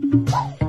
Bye.